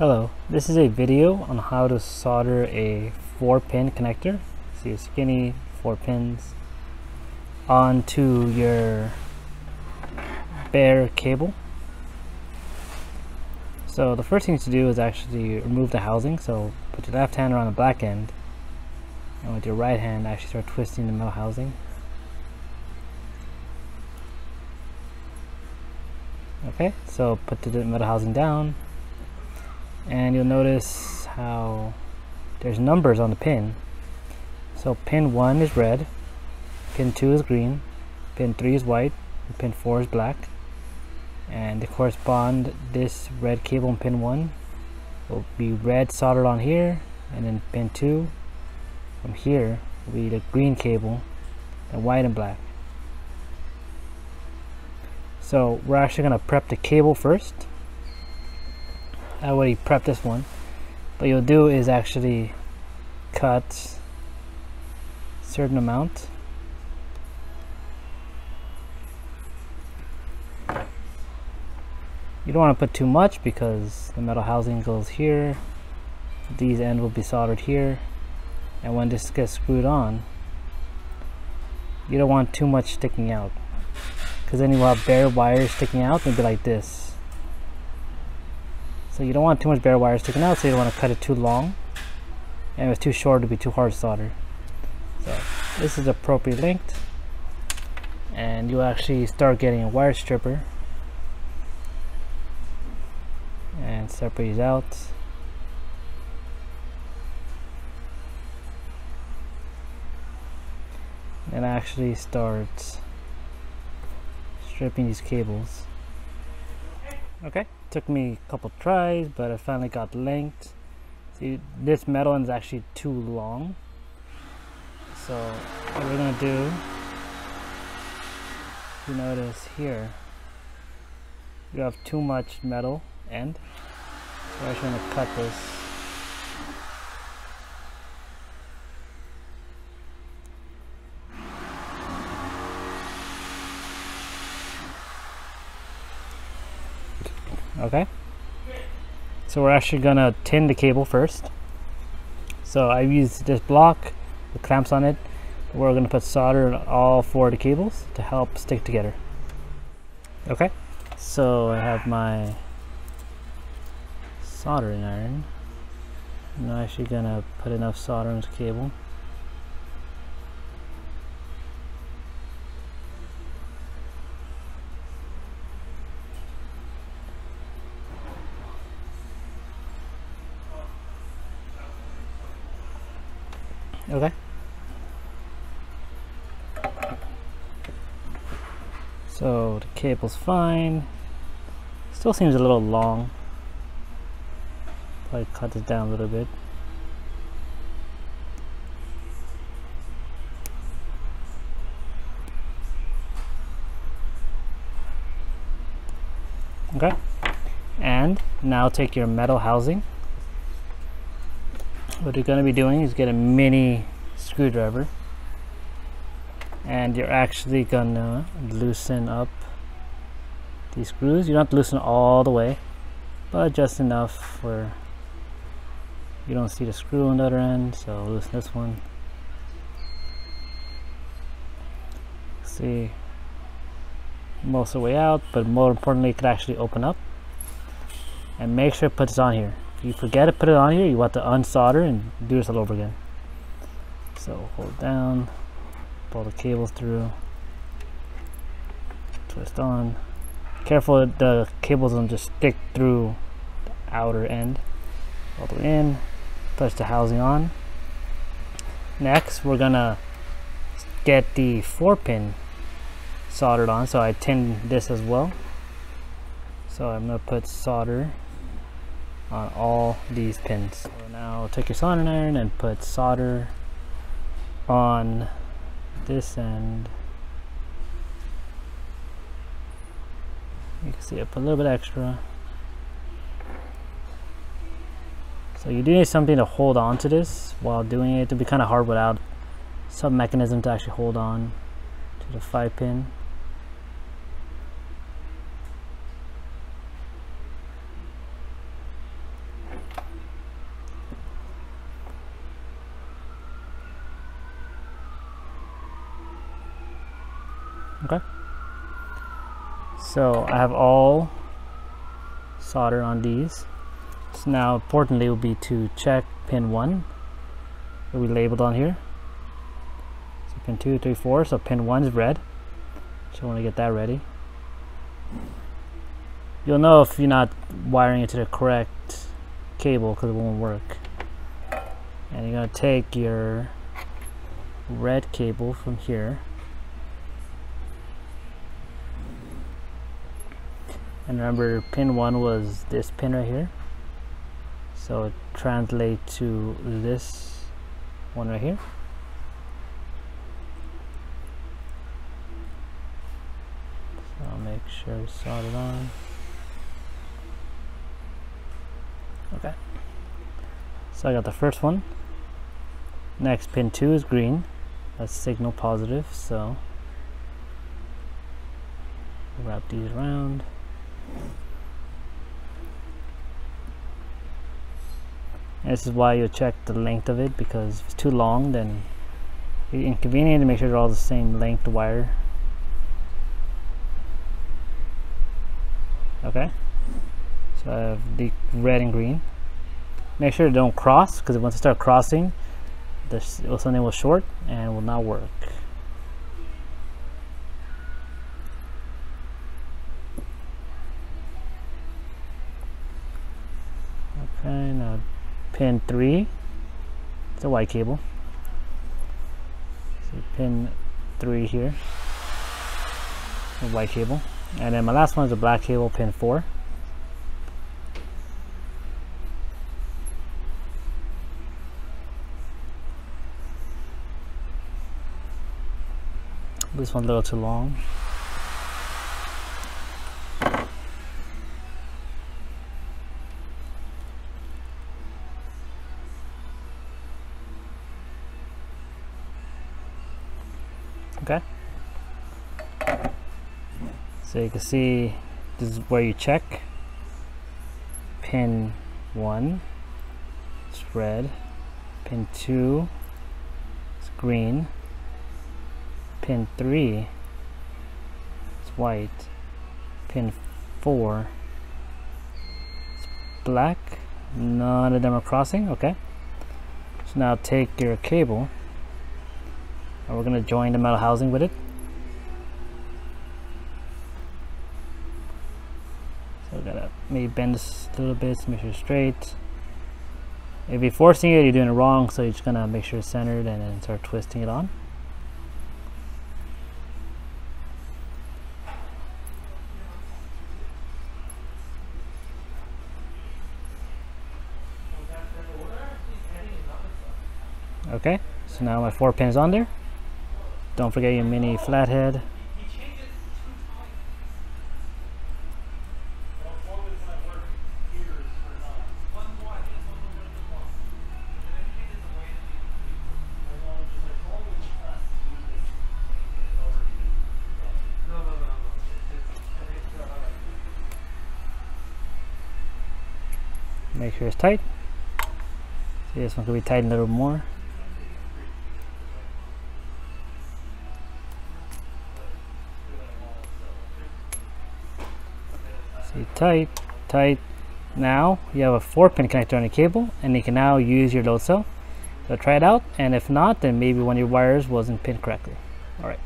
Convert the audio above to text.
Hello, this is a video on how to solder a 4 pin connector, see a skinny 4 pins, onto your bare cable. So the first thing to do is actually remove the housing, so put your left hand around the black end, and with your right hand actually start twisting the metal housing. Okay, so put the metal housing down, and you'll notice how there's numbers on the pin. So pin 1 is red pin 2 is green pin 3 is white pin 4 is black. And to correspond this red cable in pin 1 will be red soldered on here and then pin 2 from here will be the green cable and white and black. So we're actually going to prep the cable first I already prepped this one. What you'll do is actually cut certain amount. You don't want to put too much because the metal housing goes here. These end will be soldered here. And when this gets screwed on, you don't want too much sticking out. Because then you will have bare wires sticking out and be like this. So you don't want too much bare wire sticking out, so you don't want to cut it too long. And if it's too short, it'll be too hard to solder. So this is appropriate length. And you'll actually start getting a wire stripper. And separate these out. And actually start stripping these cables. Okay took me a couple tries but I finally got length see this metal is actually too long. So what we're gonna do you notice here you have too much metal end. So I'm actually gonna cut this okay? So we're actually gonna tin the cable first. So I used this block with clamps on it. We're gonna put solder on all four of the cables to help stick together. Okay? So I have my soldering iron. I'm actually gonna put enough solder on this cable Okay. So the cable's fine. Still seems a little long. Probably cut it down a little bit. Okay. And now take your metal housing what you're going to be doing is get a mini screwdriver. And you're actually gonna loosen up these screws. You don't have to loosen all the way but just enough where you don't see the screw on the other end. So loosen this one. See most of the way out but more importantly it could actually open up. And make sure it puts on here you forget to put it on here, you want to unsolder and do this all over again. So hold down, pull the cable through, twist on. Careful the cables don't just stick through the outer end. All the way in, touch the housing on. Next, we're gonna get the four pin soldered on. So I tin this as well. So I'm gonna put solder on all these pins. So now take your soldering iron and put solder on this end. You can see I put a little bit extra. So you do need something to hold on to this while doing it. It'll be kind of hard without some mechanism to actually hold on to the 5 pin. Okay. So I have all solder on these. So now importantly will be to check pin 1 that we labeled on here. So pin 2, 3, 4, so pin 1 is red. So I want to get that ready. You'll know if you're not wiring it to the correct cable because it won't work. And you're going to take your red cable from here and remember pin 1 was this pin right here. So it translates to this one right here. So I'll make sure it's soldered on. Okay. So I got the first one. Next pin 2 is green. That's signal positive so wrap these around this is why you check the length of it because if it's too long then it's inconvenient to make sure they're all the same length wire. Okay. So I have the red and green. Make sure they don't cross because once they start crossing this something will short and will not work pin 3, it's a white cable. So pin 3 here, a white cable. And then my last one is a black cable, pin 4. This one's a little too long. So you can see this is where you check. Pin 1 it's red. Pin 2 it's green. Pin 3 it's white. Pin 4 it's black. None of them are crossing okay. So now take your cable and we're going to join the metal housing with it. Maybe bend this a little bit make sure it's straight. If you're forcing it, you're doing it wrong, so you're just gonna make sure it's centered and then start twisting it on. Okay, so now my four pins on there. Don't forget your mini flathead. Make sure it's tight. See, this one could be tightened a little more. See, tight, tight. Now you have a four pin connector on the cable and you can now use your load cell. So try it out and if not then maybe one of your wires wasn't pinned correctly. Alright.